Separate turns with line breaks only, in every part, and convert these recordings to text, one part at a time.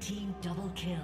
Team double kill.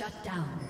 Shut down.